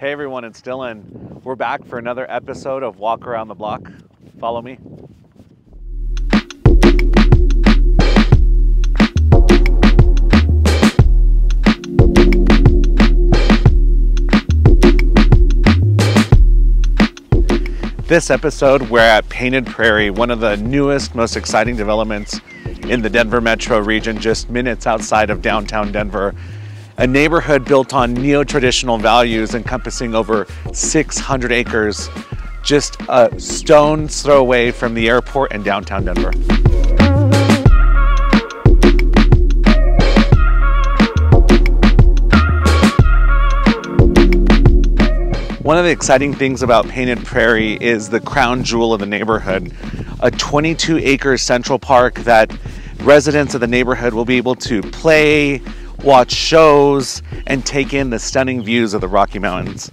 Hey everyone, it's Dyllan. We're back for another episode of Walk Around the Block. Follow me. This episode, we're at Painted Prairie, one of the newest, most exciting developments in the Denver metro region, just minutes outside of downtown Denver a neighborhood built on neo-traditional values encompassing over 600 acres, just a stone's throw away from the airport and downtown Denver. One of the exciting things about Painted Prairie is the crown jewel of the neighborhood, a 22 acre central park that residents of the neighborhood will be able to play, watch shows, and take in the stunning views of the Rocky Mountains.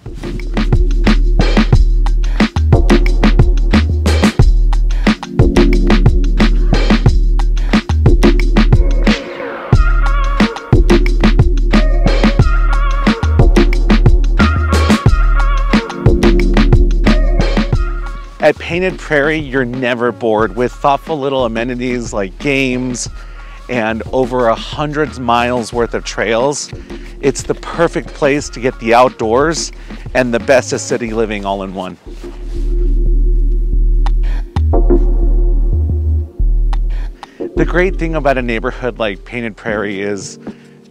At Painted Prairie, you're never bored with thoughtful little amenities like games, and over a hundred miles worth of trails. It's the perfect place to get the outdoors and the best of city living all in one. The great thing about a neighborhood like Painted Prairie is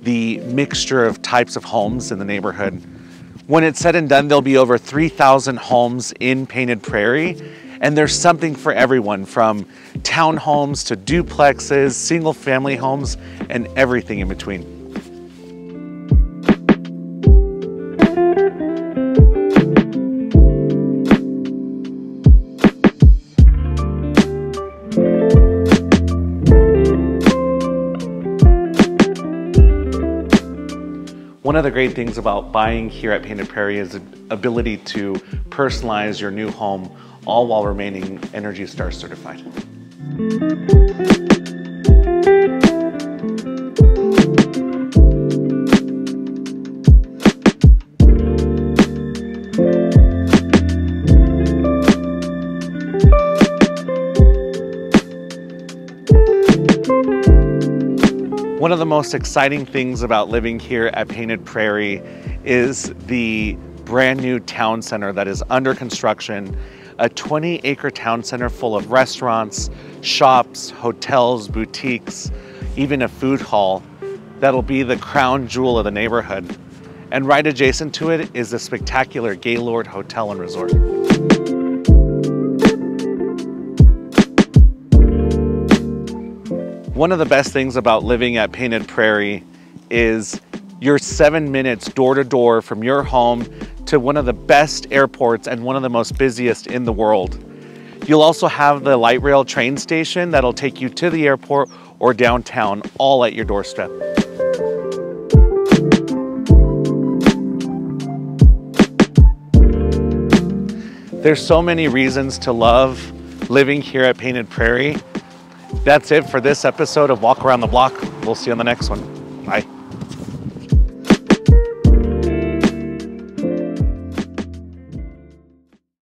the mixture of types of homes in the neighborhood. When it's said and done, there'll be over 3,000 homes in Painted Prairie, and there's something for everyone from townhomes to duplexes, single family homes, and everything in between. One of the great things about buying here at Painted Prairie is the ability to personalize your new home all while remaining Energy Star certified. One of the most exciting things about living here at Painted Prairie is the brand new town center that is under construction a 20 acre town center full of restaurants, shops, hotels, boutiques, even a food hall that'll be the crown jewel of the neighborhood. And right adjacent to it is the spectacular Gaylord Hotel and Resort. One of the best things about living at Painted Prairie is you're seven minutes door to door from your home to one of the best airports and one of the most busiest in the world. You'll also have the light rail train station that'll take you to the airport or downtown, all at your doorstep. There's so many reasons to love living here at Painted Prairie. That's it for this episode of Walk Around the Block. We'll see you on the next one. Bye.